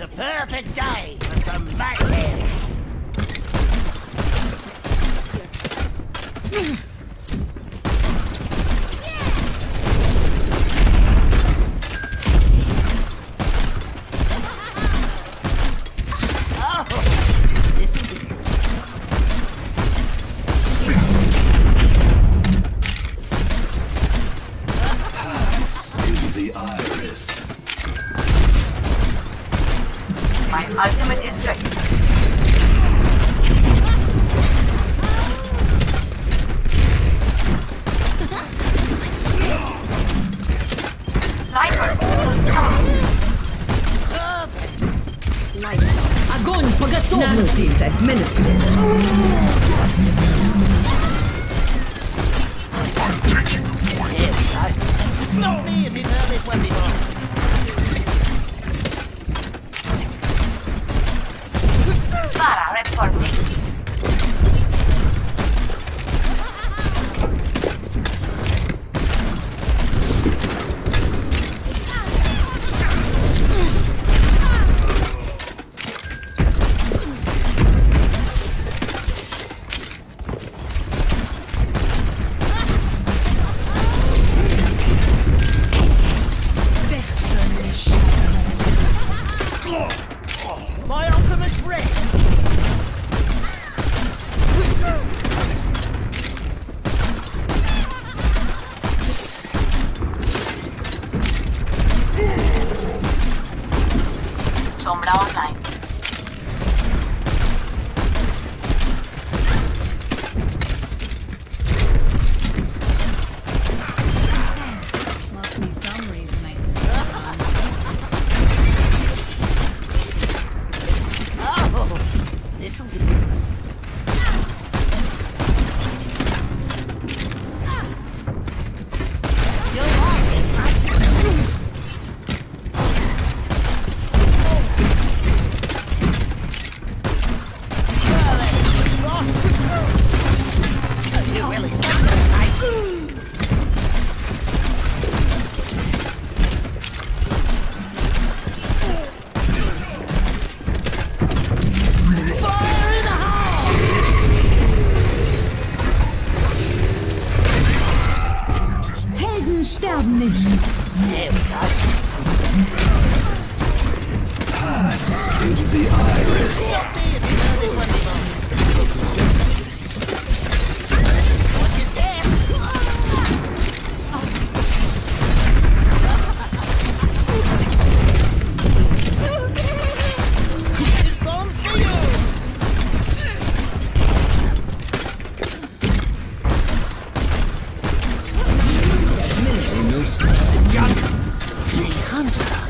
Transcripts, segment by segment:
It's a perfect day for some madness. the eye. ultimate is ready. Sniper, Огонь по готовности! Пять минут. 送给你。Pass into the iris.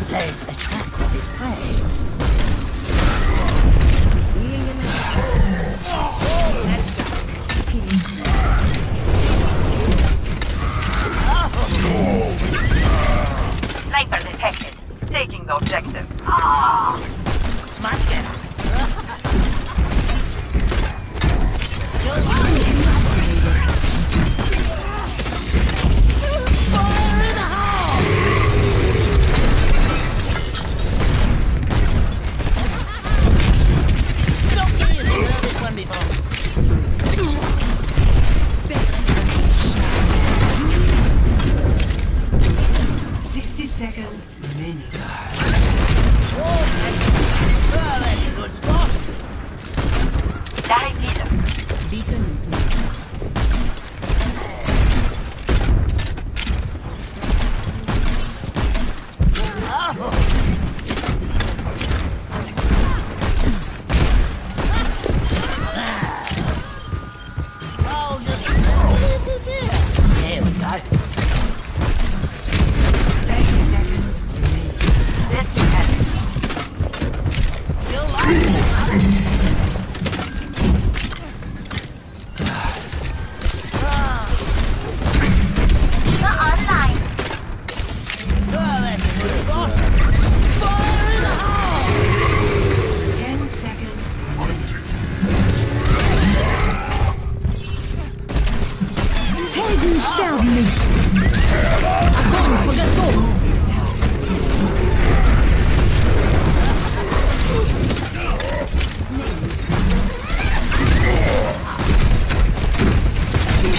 Blaze attract his prey. Healing. Sniper detected. Taking the objective. Ah! Much better. Your sights.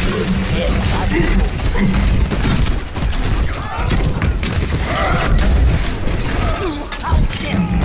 How dare